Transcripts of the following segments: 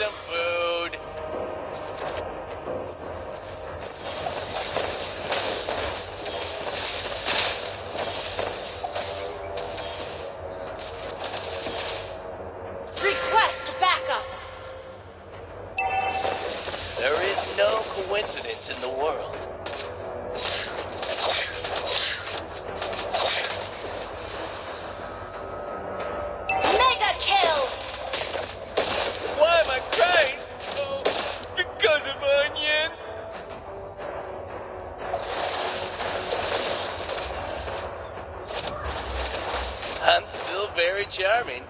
attack. Very charming.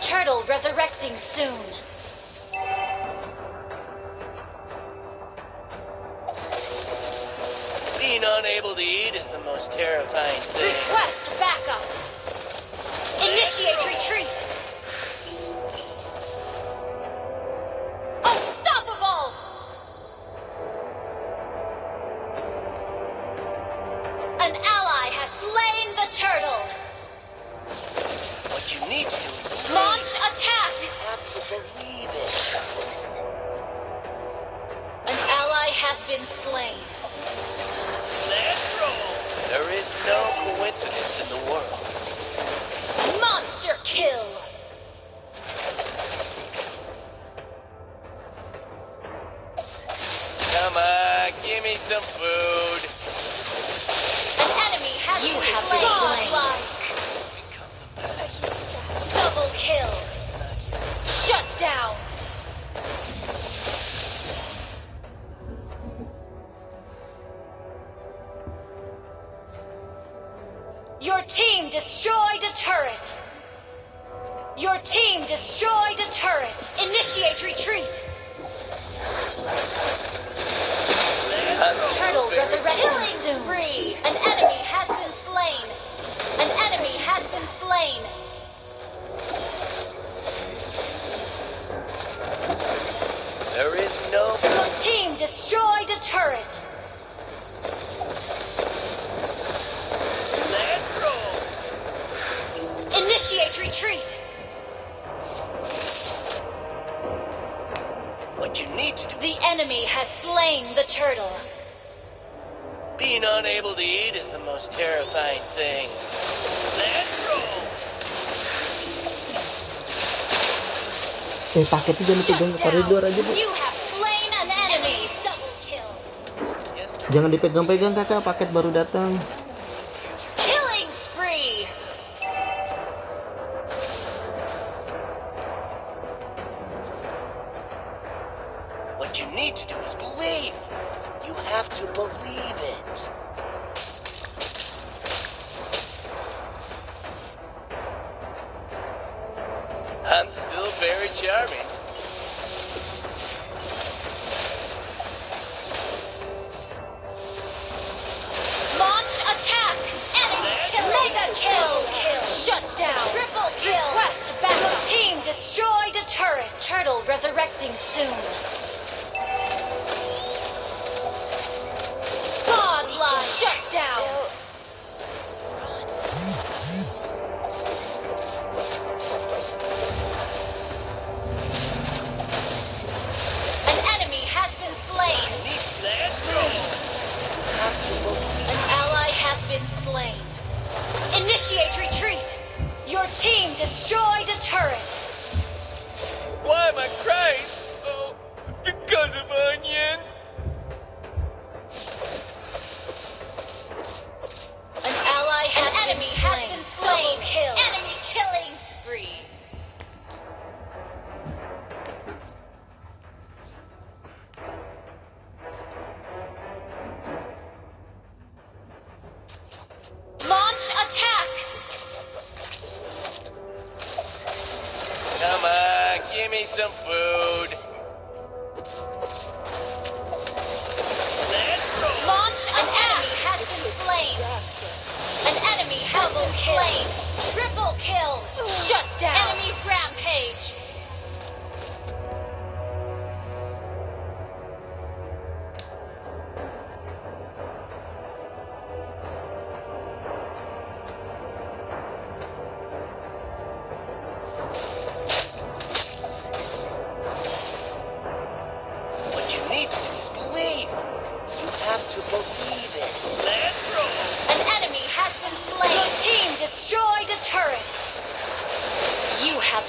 Turtle resurrecting soon. Being unable to eat is the most terrifying thing. Request backup. What you need to do is believe. Launch attack. You have to believe it. An ally has been slain. Let's roll. There is no coincidence in the world. Monster kill. Initiate retreat. I'm Turtle very Killing soon. spree. An enemy has been slain. An enemy has been slain. There is no. Your team destroyed a turret. Let's roll. Initiate retreat. What you need to do. The enemy has slain the turtle. Being unable to eat is the most terrifying thing. Let's roll. Eh paketnya jangan dipegang ke koridor aja bu. You have slain an enemy. Double kill. Yes, Jangan dipegang-pegang kakak, paket baru datang. Need to do is believe. You have to believe it. I'm still very charming. Launch attack. Enemy kill. Mega kill. kill. Shut down. Triple kill. Request back. Team destroyed a turret. Turtle resurrecting soon. Initiate retreat. Your team destroyed a turret. Why am I crying? Oh, because of onion. Some food. Launch attack. Enemy has been slain. An enemy has been slain. Triple kill. Shut down.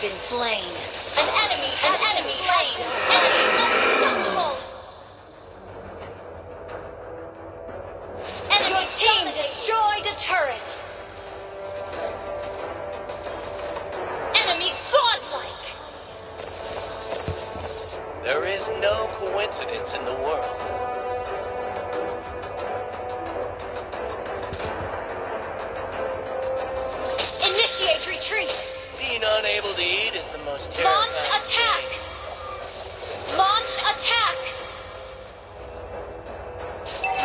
Been slain. An enemy has An enemy been slain. Enemy unstoppable. Enemy Your team destroyed a turret. Enemy godlike. There is no coincidence in the world. Being unable to eat is the most terrifying Launch attack. thing. Launch attack.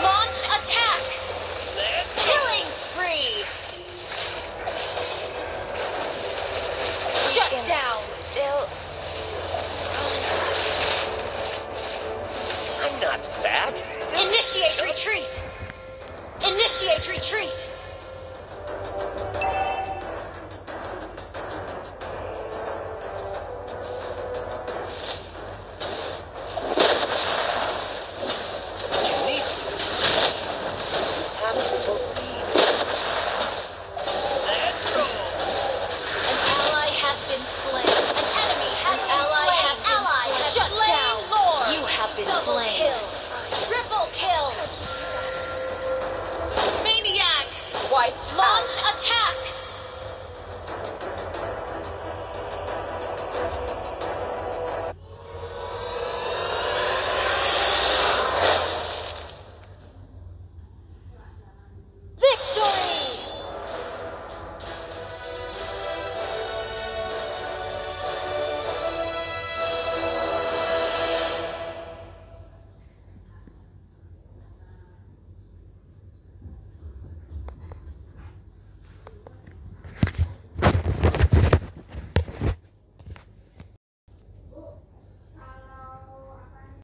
Launch attack. Let's Killing spree. Shut down. Still. I'm not fat. Just Initiate retreat. Initiate retreat.